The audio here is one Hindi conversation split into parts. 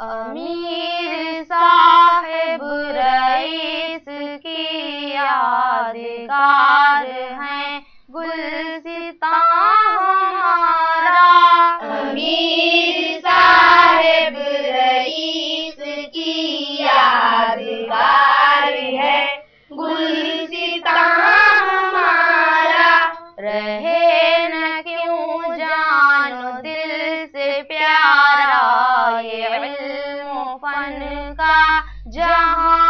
अमीर साहेब रईस की यादगार का जहाँ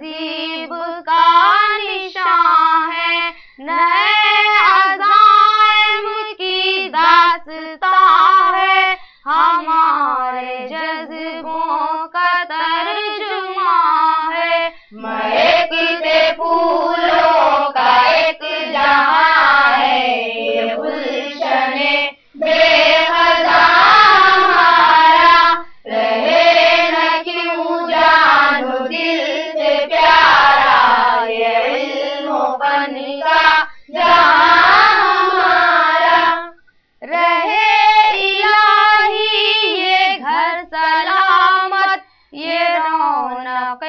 जी बनेगा जहाँ हमारा रहे इलाही ये घर सलामत ये रौनक